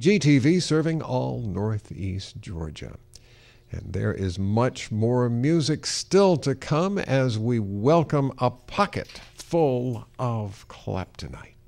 GTV serving all Northeast Georgia. And there is much more music still to come as we welcome a pocket full of Claptonite.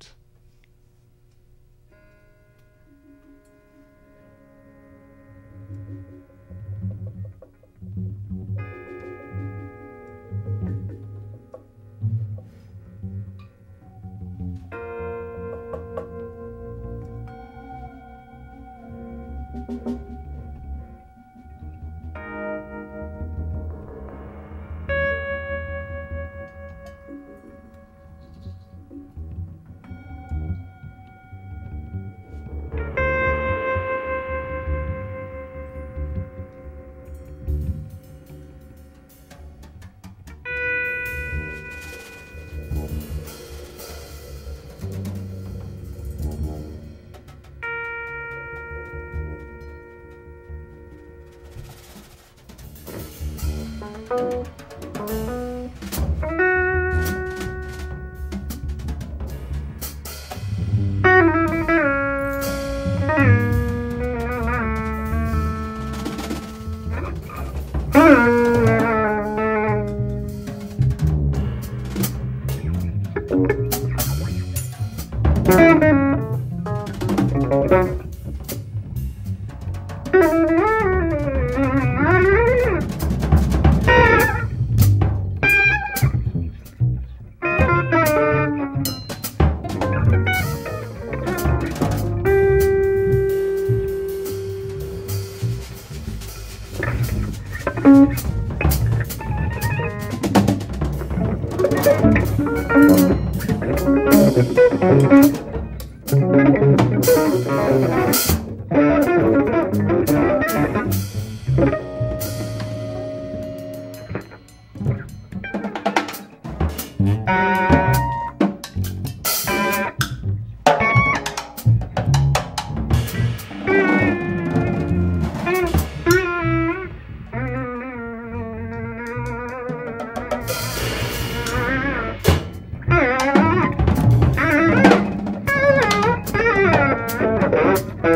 Thank Thank you.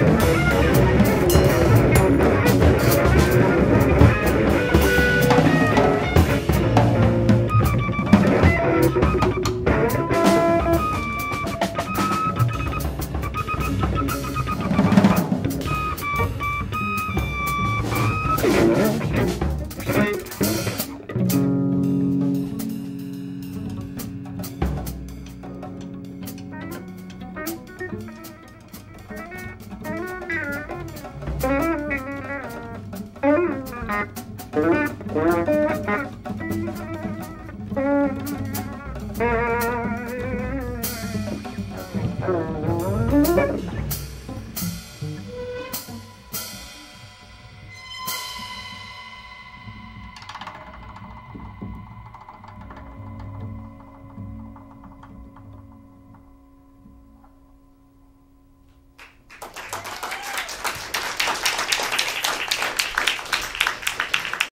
You.